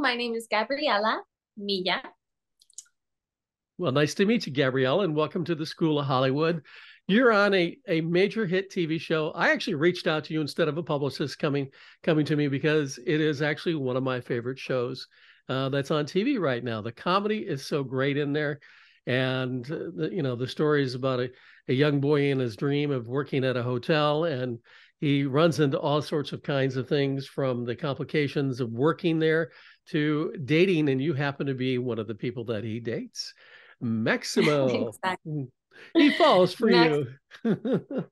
My name is Gabriela Milla. Well, nice to meet you, Gabriela, and welcome to the School of Hollywood. You're on a, a major hit TV show. I actually reached out to you instead of a publicist coming coming to me because it is actually one of my favorite shows uh, that's on TV right now. The comedy is so great in there, and uh, the, you know the story is about a, a young boy in his dream of working at a hotel, and he runs into all sorts of kinds of things from the complications of working there to dating, and you happen to be one of the people that he dates. Maximo. exactly. He falls for Max- you.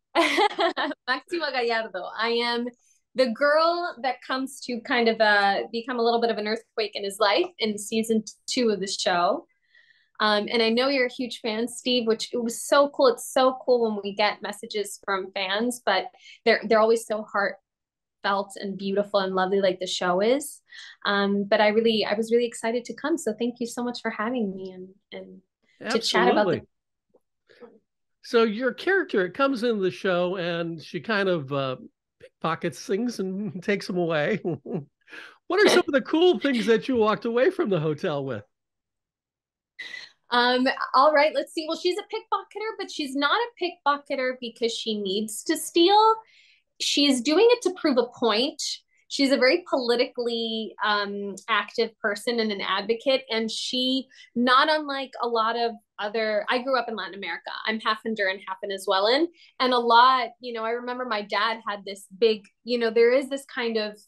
Maximo Gallardo. I am the girl that comes to kind of uh, become a little bit of an earthquake in his life in season two of the show. Um, and I know you're a huge fan, Steve, which it was so cool. It's so cool when we get messages from fans, but they're they're always so heartfelt and beautiful and lovely, like the show is. Um, but I really, I was really excited to come. So thank you so much for having me and and Absolutely. to chat about the so your character it comes in the show and she kind of uh, pickpockets things and takes them away. what are some of the cool things that you walked away from the hotel with? Um, all right, let's see. Well, she's a pickpocketer, but she's not a pickpocketer because she needs to steal. She's doing it to prove a point. She's a very politically um, active person and an advocate and she not unlike a lot of other i grew up in latin america. I'm half honduran half venezuelan and a lot you know i remember my dad had this big you know there is this kind of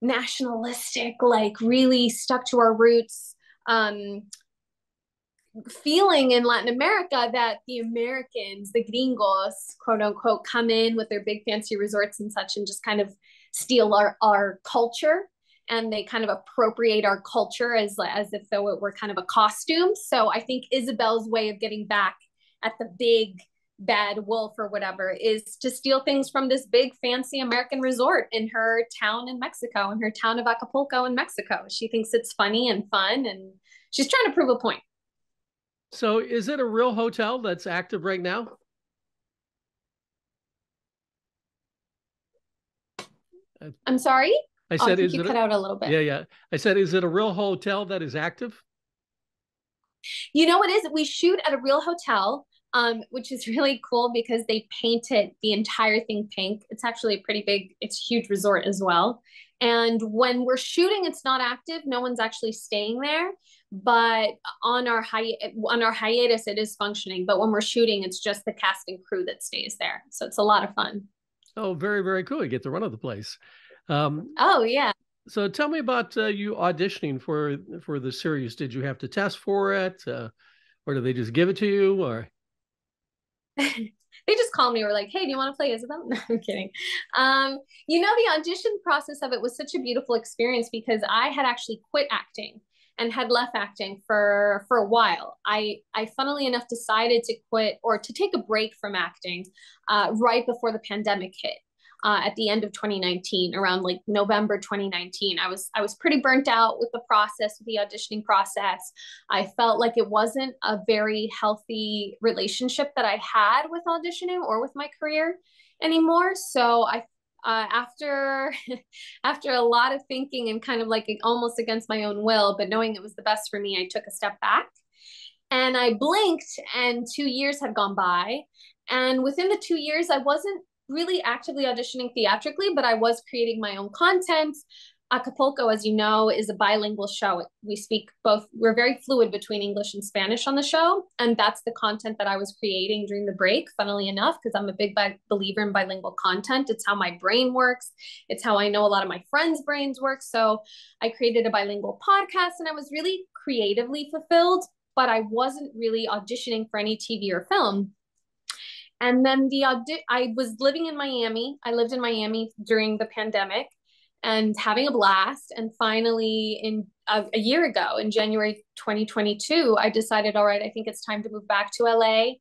nationalistic like really stuck to our roots um feeling in Latin America that the Americans, the gringos, quote unquote, come in with their big fancy resorts and such and just kind of steal our, our culture and they kind of appropriate our culture as, as if though it were kind of a costume. So I think Isabel's way of getting back at the big bad wolf or whatever is to steal things from this big fancy American resort in her town in Mexico, in her town of Acapulco in Mexico. She thinks it's funny and fun and she's trying to prove a point. So is it a real hotel that's active right now? I'm sorry. I said, oh, I is you cut a, out a little bit. Yeah, yeah. I said, is it a real hotel that is active? You know, it is. We shoot at a real hotel, um, which is really cool because they painted the entire thing pink. It's actually a pretty big, it's a huge resort as well. And when we're shooting, it's not active. No one's actually staying there. But on our hi- on our hiatus, it is functioning. But when we're shooting, it's just the cast and crew that stays there. So it's a lot of fun. Oh, very, very cool. You get to run of the place. Um, oh, yeah. So tell me about uh, you auditioning for for the series. Did you have to test for it, uh, or did they just give it to you, or? they just called me. Were like, "Hey, do you want to play Isabel?" No, I'm kidding. Um, you know, the audition process of it was such a beautiful experience because I had actually quit acting and had left acting for for a while. I I funnily enough decided to quit or to take a break from acting uh, right before the pandemic hit. Uh, at the end of 2019 around like november 2019 i was i was pretty burnt out with the process with the auditioning process. I felt like it wasn't a very healthy relationship that i had with auditioning or with my career anymore. So i uh, after after a lot of thinking and kind of like almost against my own will but knowing it was the best for me i took a step back. And i blinked and two years had gone by. And within the two years i wasn't really actively auditioning theatrically but i was creating my own content Acapulco, as you know, is a bilingual show. We speak both, we're very fluid between English and Spanish on the show. And that's the content that I was creating during the break, funnily enough, because I'm a big bi- believer in bilingual content. It's how my brain works, it's how I know a lot of my friends' brains work. So I created a bilingual podcast and I was really creatively fulfilled, but I wasn't really auditioning for any TV or film. And then the I was living in Miami. I lived in Miami during the pandemic and having a blast. And finally, in a, a, year ago, in January 2022, I decided, all right, I think it's time to move back to LA.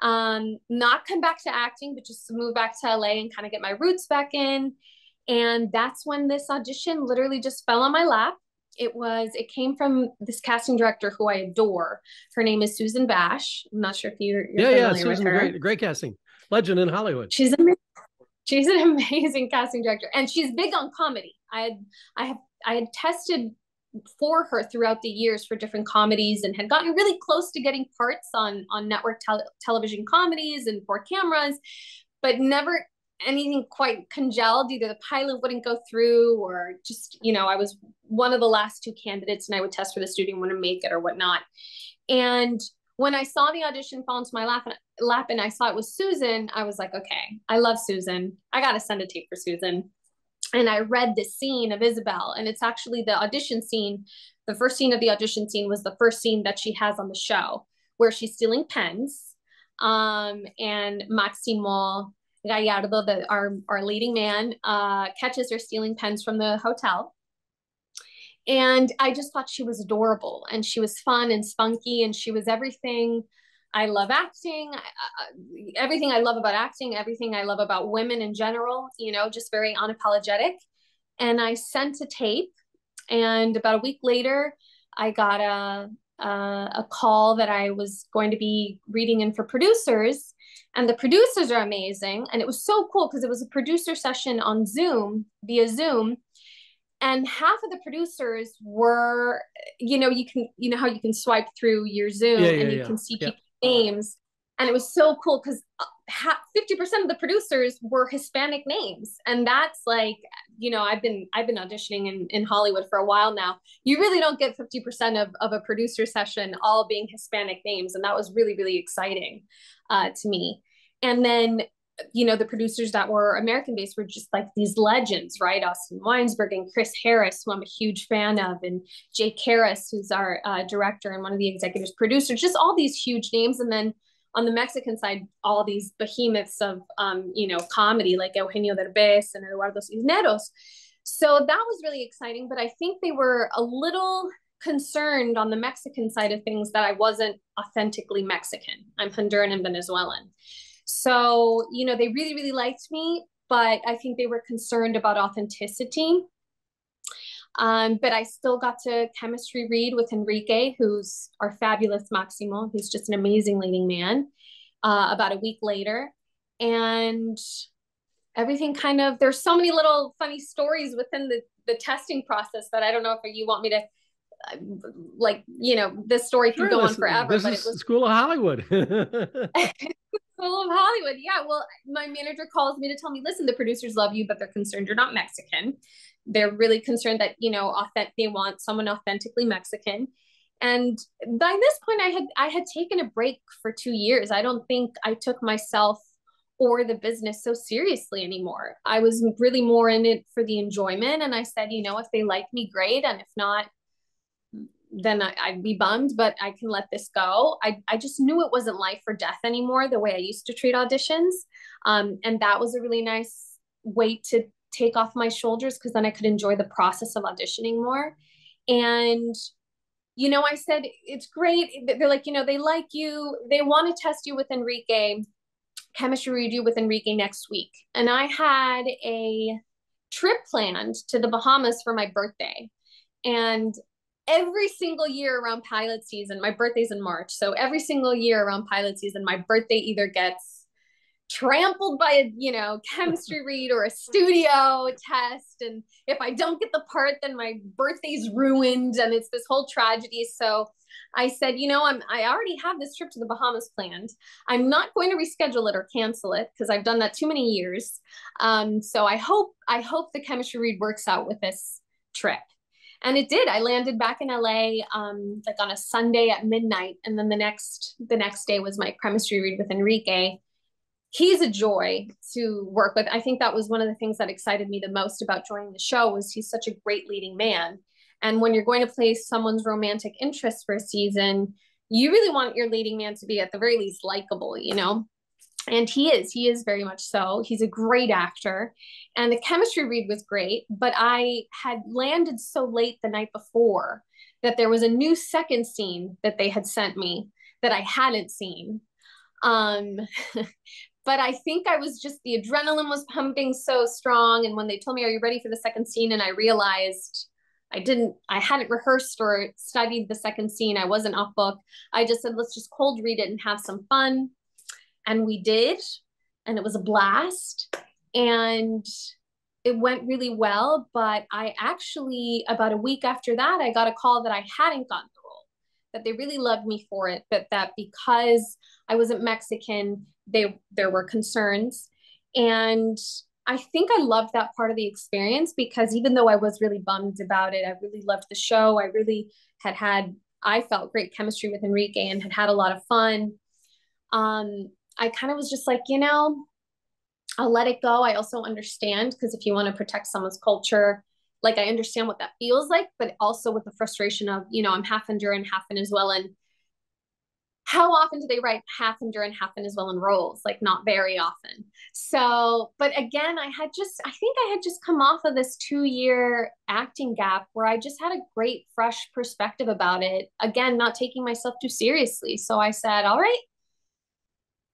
Um, not come back to acting, but just move back to LA and kind of get my roots back in. And that's when this audition literally just fell on my lap. It was, it came from this casting director who I adore. Her name is Susan Bash. I'm not sure if you're, you're yeah, yeah, Susan, great, great casting, legend in Hollywood. She's amazing she's an amazing casting director and she's big on comedy i had i have i had tested for her throughout the years for different comedies and had gotten really close to getting parts on on network te- television comedies and for cameras but never anything quite congealed either the pilot wouldn't go through or just you know i was one of the last two candidates and i would test for the studio and wouldn't make it or whatnot and when i saw the audition fall into my lap and, lap and i saw it was susan i was like okay i love susan i gotta send a tape for susan and I read the scene of Isabel, and it's actually the audition scene. The first scene of the audition scene was the first scene that she has on the show, where she's stealing pens. Um, and Maximo Gallardo, the, our, our leading man, uh, catches her stealing pens from the hotel. And I just thought she was adorable and she was fun and spunky and she was everything I love acting, uh, everything I love about acting, everything I love about women in general, you know, just very unapologetic. And I sent a tape, and about a week later, I got a, a, a call that I was going to be reading in for producers. And the producers are amazing. And it was so cool because it was a producer session on Zoom via Zoom and half of the producers were you know you can you know how you can swipe through your zoom yeah, yeah, and you yeah. can see people names. And it was so cool because 50% uh, of the producers were Hispanic names. And that's like, you know, I've been, I've been auditioning in, in Hollywood for a while now. You really don't get 50% of, of a producer session all being Hispanic names. And that was really, really exciting uh, to me. And then you know the producers that were american based were just like these legends right? Austin winsberg and chris harris who i'm a huge fan of and jake harris who's our uh, director and one of the executive producers just all these huge names. And then on the mexican side all these behemoths of um, you know comedy like eugenio derbez and eduardo cisneros. So that was really exciting but i think they were a little concerned on the mexican side of things that i wasn't authentically mexican. I'm honduran and venezuelan so, you know, they really, really liked me, but I think they were concerned about authenticity. Um, but I still got to chemistry read with Enrique, who's our fabulous Maximo. He's just an amazing leading man. Uh, about a week later, and everything kind of there's so many little funny stories within the the testing process that I don't know if you want me to like you know this story can sure, go this, on forever. This but is it was School of Hollywood. School of Hollywood. Yeah. Well, my manager calls me to tell me, listen, the producers love you, but they're concerned you're not Mexican. They're really concerned that, you know, authentic, they want someone authentically Mexican. And by this point, I had I had taken a break for two years. I don't think I took myself or the business so seriously anymore. I was really more in it for the enjoyment. And I said, you know, if they like me, great. And if not, then I, would be bummed, but I can let this go. I, I just knew it wasn't life or death anymore, the way I used to treat auditions. Um, and that was a really nice way to take off my shoulders because then I could enjoy the process of auditioning more. And, you know, I said, it's great. They're like, you know, they like you, they want to test you with Enrique, chemistry review with Enrique next week. And I had a trip planned to the Bahamas for my birthday. And every single year around pilot season, my birthday's in March. So every single year around pilot season, my birthday either gets trampled by a, you know, chemistry read or a studio test. And if I don't get the part, then my birthday's ruined and it's this whole tragedy. So I said, you know, I'm I already have this trip to the Bahamas planned. I'm not going to reschedule it or cancel it because I've done that too many years. Um, so I hope I hope the chemistry read works out with this trip and it did. I landed back in la um, like on a sunday at midnight and then the next the next day was my chemistry read with enrique. He's a joy to work with. I think that was one of the things that excited me the most about joining the show was he's such a great leading man. And when you're going to play someone's romantic interest for a season you really want your leading man to be at the very least likable you know and he is he is very much so. He's a great actor. And the chemistry read was great but i had landed so late the night before that there was a new second scene that they had sent me that i hadn't seen. Um but i think i was just the adrenaline was pumping so strong. And when they told me are you ready for the second scene? and i realized I didn't, I hadn't rehearsed or studied the second scene. I wasn't off book. I just said, let's just cold read it and have some fun and we did and it was a blast and it went really well. But I actually, about a week after that, I got a call that I hadn't gotten the role, that they really loved me for it, but that because I wasn't Mexican, they there were concerns. And I think I loved that part of the experience because even though I was really bummed about it, I really loved the show. I really had had, I felt great chemistry with Enrique and had had a lot of fun. Um, I kind of was just like, you know, I'll let it go. I also understand because if you want to protect someone's culture, like I understand what that feels like, but also with the frustration of, you know, I'm half Honduran, half Venezuelan. How often do they write half Honduran, half Venezuelan roles? Like not very often. So, but again, I had just, I think I had just come off of this two year acting gap where I just had a great, fresh perspective about it. Again, not taking myself too seriously. So I said, all right,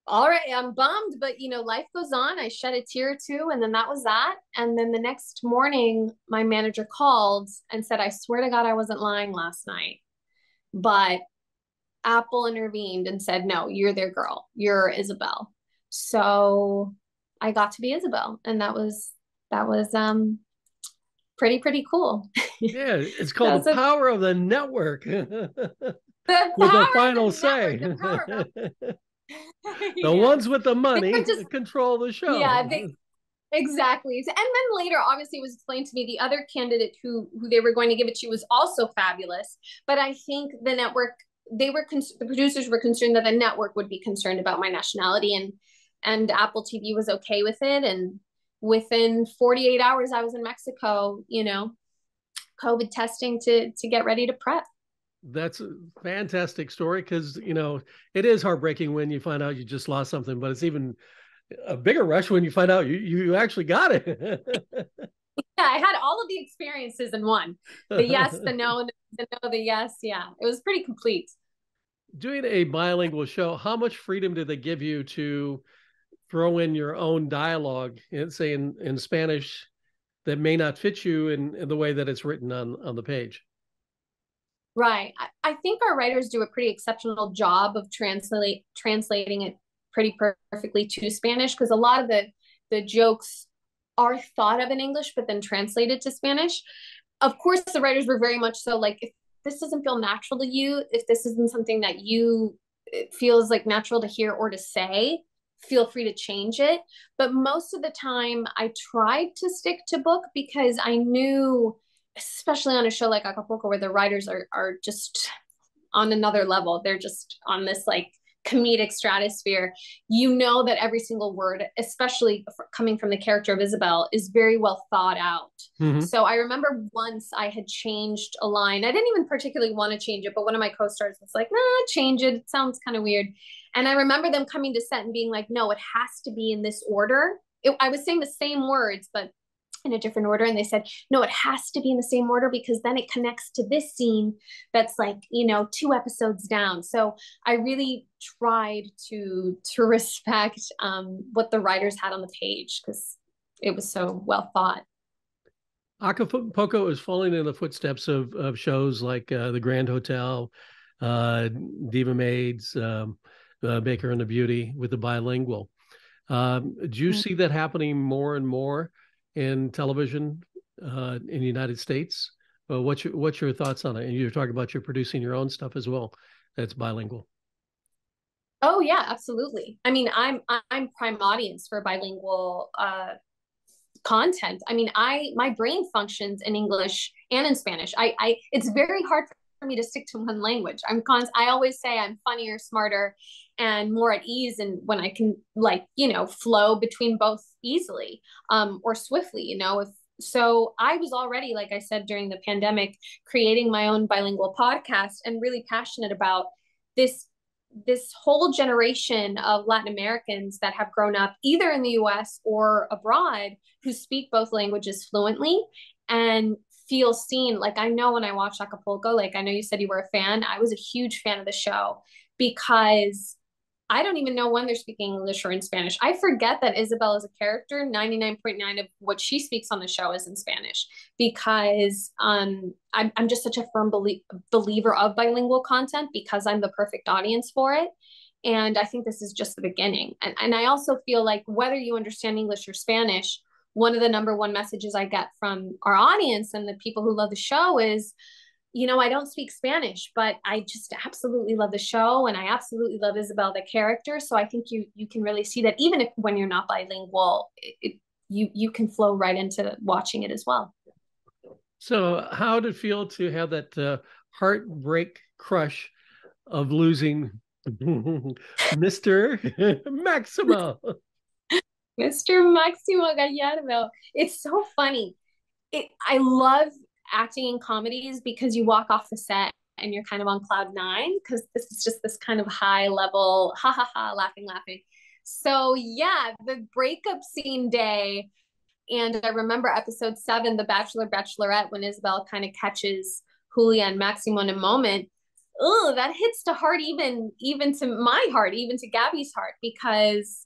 all right, I'm bummed, but you know, life goes on. I shed a tear or two, and then that was that. And then the next morning, my manager called and said, I swear to God, I wasn't lying last night. But Apple intervened and said, No, you're their girl. You're Isabel. So I got to be Isabel. And that was that was um pretty, pretty cool. Yeah, it's called the power of the network. the with the final say. Network, the the yeah. ones with the money just, control the show. Yeah, they, exactly. And then later, obviously, it was explained to me the other candidate who who they were going to give it to was also fabulous. But I think the network, they were con- the producers were concerned that the network would be concerned about my nationality, and and Apple TV was okay with it. And within 48 hours, I was in Mexico. You know, COVID testing to to get ready to prep that's a fantastic story because you know it is heartbreaking when you find out you just lost something, but it's even a bigger rush when you find out you you actually got it. yeah, I had all of the experiences in one: the yes, the no, the no, the yes. Yeah, it was pretty complete. Doing a bilingual show, how much freedom did they give you to throw in your own dialogue, and say in, in Spanish, that may not fit you in, in the way that it's written on on the page? Right. I, I think our writers do a pretty exceptional job of translate translating it pretty perfectly to Spanish because a lot of the the jokes are thought of in English but then translated to Spanish. Of course, the writers were very much so like if this doesn't feel natural to you, if this isn't something that you eh, feels like natural to hear or to say, feel free to change it. But most of the time, I tried to stick to book because I knew especially on a show like Acapulco where the writers are are just on another level. They're just on this like comedic stratosphere. You know that every single word, especially coming from the character of Isabel, is very well thought out. Mm-hmm. So I remember once I had changed a line. I didn't even particularly want to change it, but one of my co-stars was like, "Nah, change it. It sounds kind of weird." And I remember them coming to set and being like, "No, it has to be in this order." It, I was saying the same words, but in a different order and they said no it has to be in the same order because then it connects to this scene that's like you know two episodes down. So i really tried to to respect um, what the writers had on the page because it was so well thought. Acapulco is falling in the footsteps of, of shows like uh, the grand hotel uh, devious maids um, uh, baker and the beauty with the bilingual. Um, do you mm-hmm. see that happening more and more in television uh, in the United States. Uh, what's your what's your thoughts on it? And you're talking about you're producing your own stuff as well. That's bilingual. Oh yeah, absolutely. I mean, I'm I'm prime audience for bilingual uh, content. I mean, I my brain functions in English and in Spanish. I I it's very hard for me to stick to one language. I'm cons I always say I'm funnier, smarter, and more at ease and when I can like, you know, flow between both easily um or swiftly, you know, if so I was already, like I said, during the pandemic, creating my own bilingual podcast and really passionate about this this whole generation of Latin Americans that have grown up either in the US or abroad who speak both languages fluently and feel seen. Like I know when I watched Acapulco, like I know you said you were a fan. I was a huge fan of the show because I don't even know when they're speaking English or in Spanish. I forget that Isabel is a character. 99.9 of what she speaks on the show is in Spanish because um, I'm, I'm just such a firm belie- believer of bilingual content because I'm the perfect audience for it. And I think this is just the beginning. And, and I also feel like whether you understand English or Spanish, one of the number one messages I get from our audience and the people who love the show is, you know, I don't speak Spanish, but I just absolutely love the show and I absolutely love Isabel the character. So I think you you can really see that even if when you're not bilingual, it, you you can flow right into watching it as well. So how did it feel to have that uh, heartbreak crush of losing Mr. Maximo? Mr. Maximo Gallardo. It's so funny. It I love acting in comedies because you walk off the set and you're kind of on cloud nine because this is just this kind of high level ha ha ha laughing laughing. So yeah, the breakup scene day and I remember episode seven, The Bachelor Bachelorette, when Isabel kind of catches Julia and Maximo in a moment. Oh, that hits to heart, even even to my heart, even to Gabby's heart, because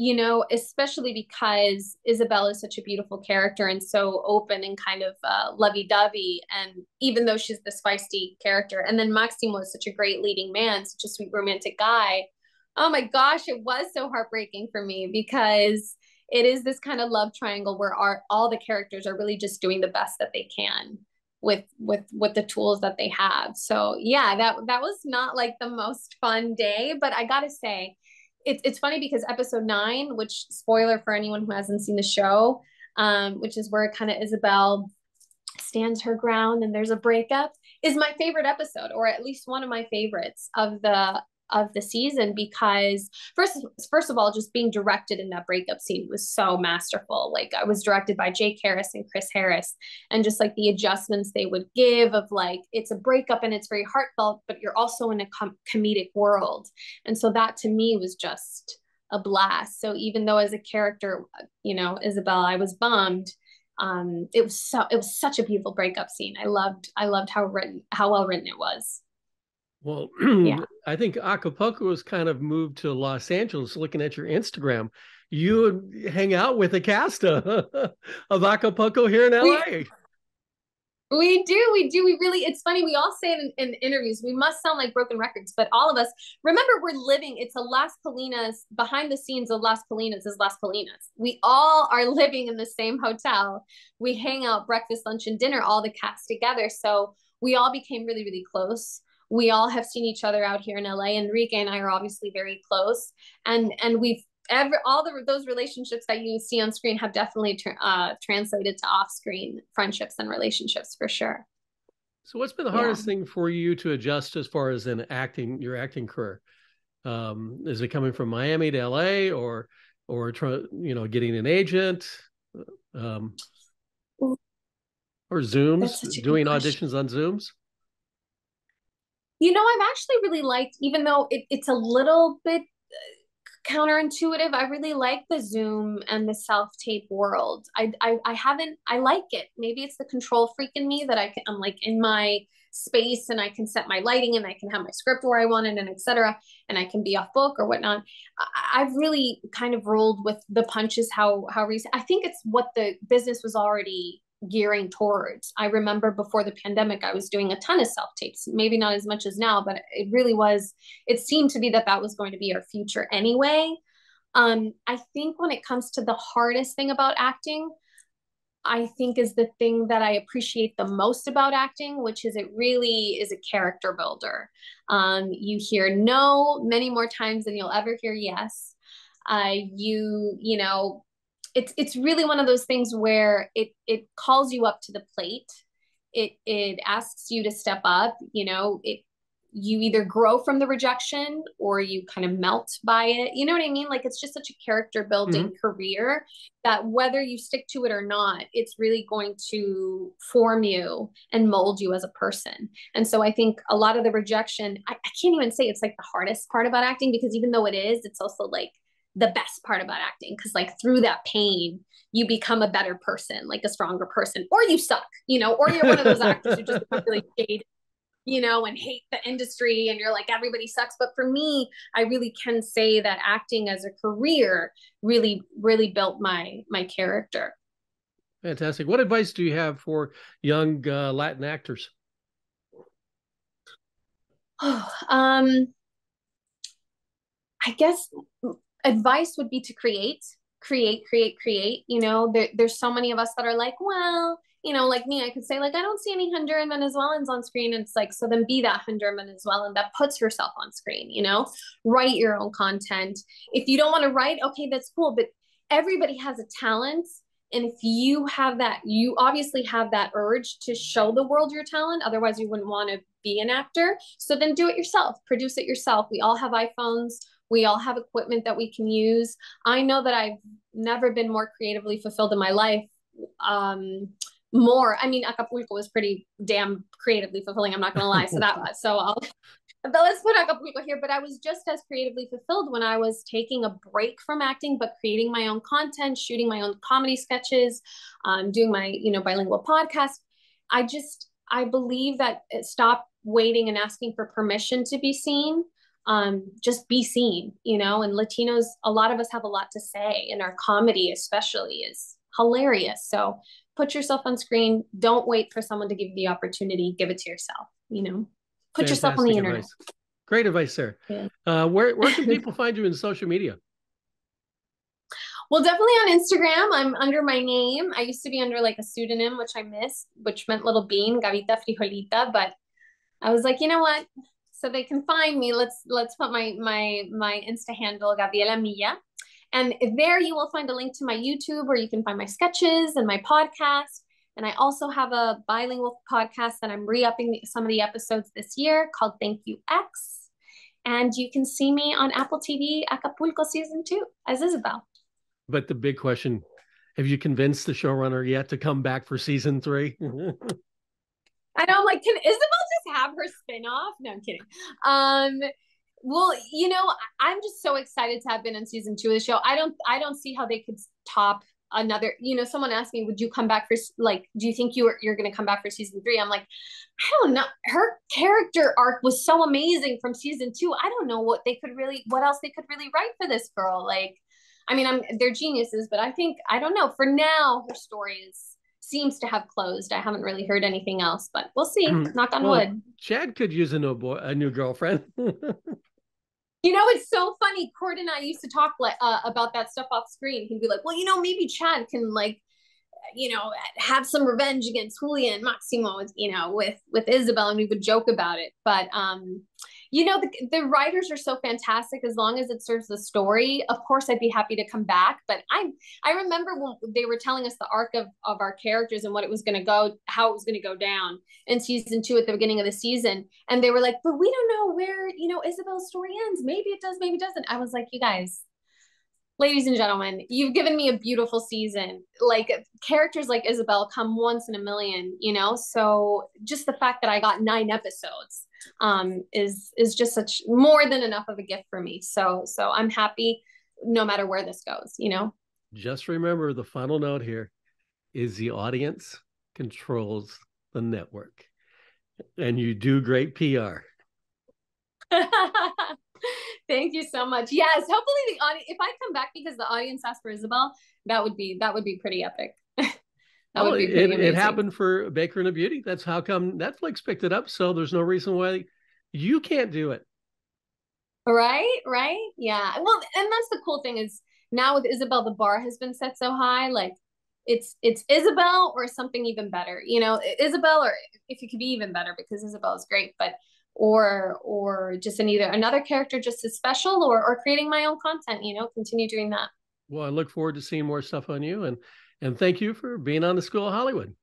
you know, especially because Isabel is such a beautiful character and so open and kind of uh, lovey-dovey. And even though she's this feisty character, and then Maximo is such a great leading man, such a sweet romantic guy. Oh my gosh, it was so heartbreaking for me because it is this kind of love triangle where our, all the characters are really just doing the best that they can with with with the tools that they have so yeah that that was not like the most fun day but i gotta say it's it's funny because episode nine which spoiler for anyone who hasn't seen the show um which is where kind of isabel stands her ground and there's a breakup is my favorite episode or at least one of my favorites of the of the season because first first of all just being directed in that breakup scene was so masterful. Like i was directed by jake harris and chris harris and just like the adjustments they would give of like it's a breakup and it's very heartfelt but you're also in a com- comedic world. And so that to me was just a blast. So even though as a character you know isabel i was bummed um it was so it was such a beautiful breakup scene. I loved i loved how written how well written it was well, yeah. I think Acapulco was kind of moved to Los Angeles. Looking at your Instagram, you mm. hang out with the cast of, of Acapulco here in LA. We, we, do, we do. We really. It's funny. We all say it in, in, interviews. We must sound like broken records, but all of us remember we're living. It's a Las Colinas behind the scenes of Las Colinas is Las Colinas. We all are living in the same hotel. We hang out breakfast, lunch, and dinner, all the cast together. So we all became really, really close we all have seen each other out here in LA. Enrique and I are obviously very close, and and we've ever all the those relationships that you see on screen have definitely uh, translated to off screen friendships and relationships for sure. So, what's been the hardest yeah. thing for you to adjust as far as in acting your acting career? Um, is it coming from Miami to LA, or or try, you know getting an agent, um, or Zooms, doing auditions on Zooms? You know, I've actually really liked, even though it, it's a little bit uh, counterintuitive, I really like the Zoom and the self tape world. I, I, I haven't, I like it. Maybe it's the control freak in me that I can, I'm like in my space and I can set my lighting and I can have my script where I want it and etc. And I can be off book or whatnot. I, I've really kind of rolled with the punches. How how recent? I think it's what the business was already gearing towards. I remember before the pandemic, I was doing a ton of self tapes, maybe not as much as now, but it really was, it seemed to be that that was going to be our future anyway. Um, I think when it comes to the hardest thing about acting, I think is the thing that I appreciate the most about acting, which is it really is a character builder. Um, you hear no many more times than you'll ever hear yes. Uh, you, you know, it's it's really one of those things where it it calls you up to the plate. It it asks you to step up you know it you either grow from the rejection or you kind of melt by it. You know what i mean? Like it's just such a character building mm-hmm. career that whether you stick to it or not it's really going to form you and mold you as a person. And so i think a lot of the rejection I, I can't even say it's like the hardest part about acting because even though it is it's also like the best part about acting because like through that pain you become a better person like a stronger person or you suck you know or you're one of those actors who just really jaded you know and hate the industry and you're like everybody sucks. But for me i really can say that acting as a career really really built my my character. Fantastic. What advice do you have for young uh, latin actors? Oh, um i guess advice would be to create create, create, create. You know, there, there's so many of us that are like, well, you know, like me, I could say like, I don't see any Honduran Venezuelans on screen. And it's like, so then be that Honduran Venezuelan that puts herself on screen, you know, write your own content. If you don't want to write, okay, that's cool. But everybody has a talent. And if you have that, you obviously have that urge to show the world your talent. Otherwise, you wouldn't want to be an actor. So then do it yourself, produce it yourself. We all have iPhones. We all have equipment that we can use. I know that I've never been more creatively fulfilled in my life. Um, more. I mean, Acapulco was pretty damn creatively fulfilling. I'm not gonna lie. So that so I'll but let's put Acapulco here. But I was just as creatively fulfilled when I was taking a break from acting, but creating my own content, shooting my own comedy sketches, um, doing my you know bilingual podcast. I just I believe that stop waiting and asking for permission to be seen. Um, just be seen, you know. And Latinos, a lot of us have a lot to say, and our comedy especially is hilarious. So put yourself on screen. Don't wait for someone to give you the opportunity. Give it to yourself. You know, put Fantastic yourself on the internet. Advice. Great advice, sir. Yeah. Uh, where where can people find you in social media? Well, definitely on Instagram. I'm under my name. I used to be under like a pseudonym, which I missed, which meant little bean, Gavita Frijolita. But I was like, you know what? So they can find me. Let's let's put my my my Insta handle, Gabriela Milla. And there you will find a link to my YouTube where you can find my sketches and my podcast. And I also have a bilingual podcast that I'm re upping some of the episodes this year called Thank You X. And you can see me on Apple TV Acapulco season two as Isabel. But the big question have you convinced the showrunner yet to come back for season three? I know, I'm like, can Isabel have her spin off? No, I'm kidding. Um, well, you know, I'm just so excited to have been in season two of the show. I don't, I don't see how they could top another. You know, someone asked me, "Would you come back for like? Do you think you are you're going to come back for season three? I'm like, I don't know. Her character arc was so amazing from season two. I don't know what they could really, what else they could really write for this girl. Like, I mean, I'm they're geniuses, but I think I don't know. For now, her story is seems to have closed. I haven't really heard anything else, but we'll see. Knock on well, wood. Chad could use a new boy, a new girlfriend. You know, it's so funny. Chord and I used to talk like uh, about that stuff off screen. He'd be like, "Well, you know, maybe Chad can like, you know, have some revenge against Julia and Maximo, with, you know, with with Isabel," and we would joke about it. But um, you know the, the writers are so fantastic as long as it serves the story of course i'd be happy to come back but i i remember when they were telling us the arc of of our characters and what it was going to go how it was going to go down in season two at the beginning of the season and they were like but we don't know where you know isabel's story ends. Maybe it does maybe it doesn't. I was like you guys ladies and gentlemen, you've given me a beautiful season. Like characters like Isabel come once in a million, you know? So just the fact that I got nine episodes um, is is just such more than enough of a gift for me. So so I'm happy no matter where this goes. You know. Just remember the final note here is the audience controls the network, and you do great PR. Thank you so much. Yes, hopefully the audience. If I come back because the audience asked for Isabel, that would be that would be pretty epic. That would be it, it happened for Baker and the Beauty. That's how come Netflix picked it up. So there's no reason why you can't do it. Right, right. Yeah. Well, and that's the cool thing is now with Isabel, the bar has been set so high. Like it's it's Isabel or something even better. You know, Isabel or if it could be even better because Isabel is great, but or or just an either another character just as special or or creating my own content, you know, continue doing that. Well, I look forward to seeing more stuff on you and and thank you for being on the School of Hollywood.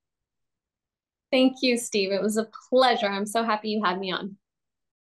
Thank you, Steve. It was a pleasure. I'm so happy you had me on.